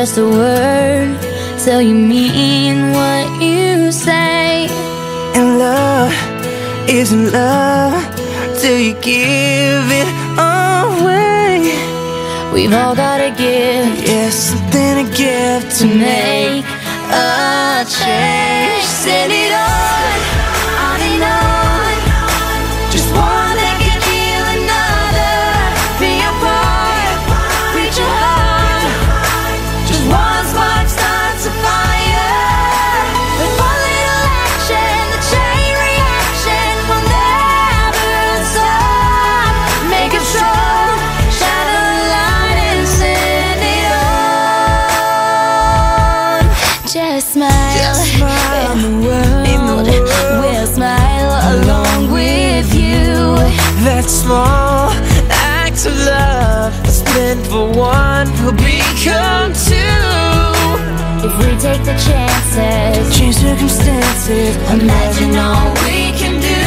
just a word till you mean what you say. And love isn't love till you give it away. We've all got a gift Yeah, something to give to make a change. Send it on small act of love that's meant for one will become two. If we take the chances, Change circumstances. imagine all we can do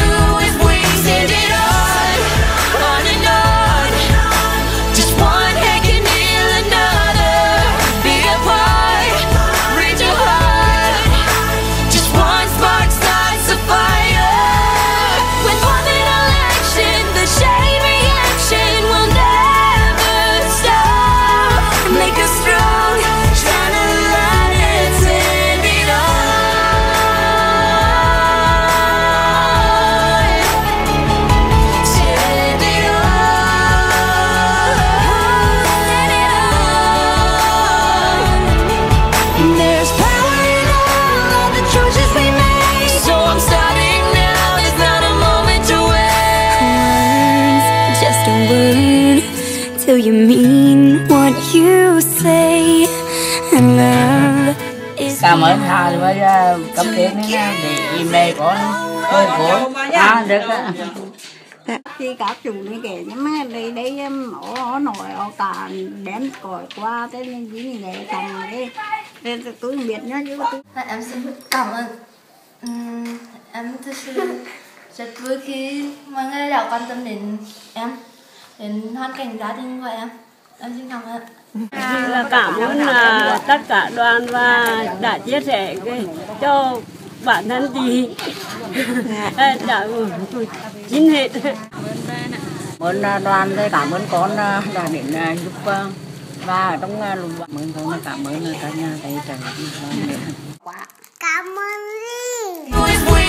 you mean what you say. And love is cảm ơn hà với ấy nha để mẹ con tôi vốn à được ạ. khi các chủ này kể nhưng mà đây đây em ó nổi ó cả đem còi qua thế nên chỉ như vậy thằng cái nên tôi không biết nhá chứ tôi Dạ, em xin cảm ơn. Em thực sự rất vui khi mọi người đã quan tâm đến em đến hoàn cảnh gia đình của em. Em xin cảm ơn. Là cảm ơn là tất cả đoàn và đã chia sẻ cái, cho bản thân chị. Đã chín hết. Ơn uh, đoàn đây cảm ơn con uh, đã đến uh, giúp và ở trong lùng cảm ơn con cảm ơn cả nhà thầy trời cảm ơn. Đi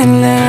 and let